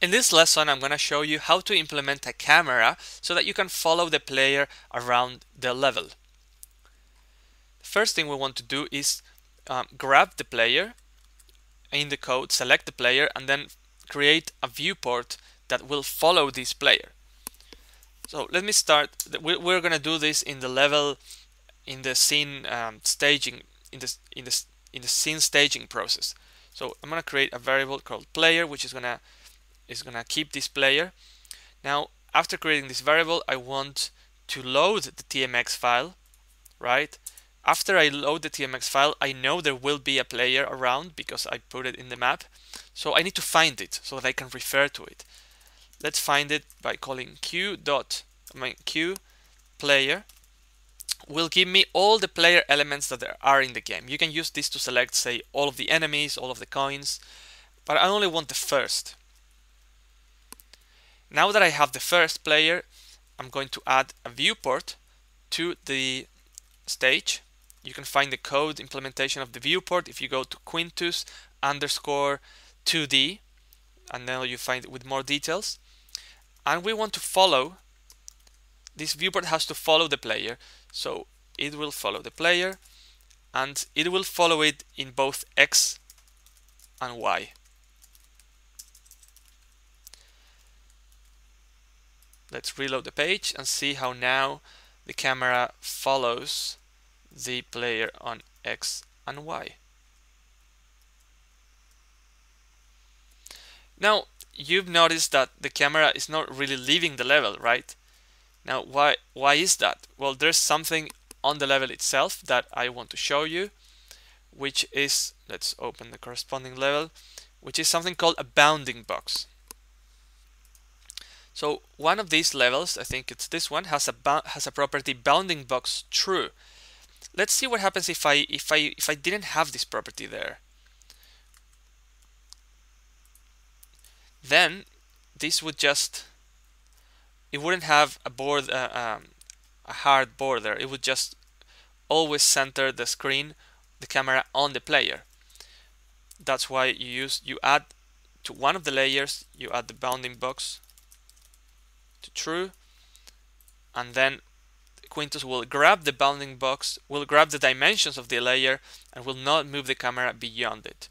In this lesson, I'm going to show you how to implement a camera so that you can follow the player around the level. First thing we want to do is um, grab the player in the code, select the player, and then create a viewport that will follow this player. So let me start. We're going to do this in the level, in the scene um, staging, in the in the in the scene staging process. So I'm going to create a variable called player, which is going to is going to keep this player. Now, after creating this variable, I want to load the TMX file, right? After I load the TMX file, I know there will be a player around because I put it in the map. So I need to find it so that I can refer to it. Let's find it by calling q dot I mean, q player will give me all the player elements that there are in the game. You can use this to select, say, all of the enemies, all of the coins, but I only want the first. Now that I have the first player, I'm going to add a viewport to the stage. You can find the code implementation of the viewport if you go to Quintus underscore 2D and then you find it with more details. And we want to follow, this viewport has to follow the player. So it will follow the player and it will follow it in both X and Y. Let's reload the page and see how now the camera follows the player on X and Y. Now, you've noticed that the camera is not really leaving the level, right? Now, why, why is that? Well, there's something on the level itself that I want to show you, which is, let's open the corresponding level, which is something called a bounding box. So one of these levels, I think it's this one, has a has a property bounding box true. Let's see what happens if I if I if I didn't have this property there. Then this would just it wouldn't have a board uh, um, a hard border. It would just always center the screen, the camera on the player. That's why you use you add to one of the layers, you add the bounding box true and then Quintus will grab the bounding box, will grab the dimensions of the layer and will not move the camera beyond it.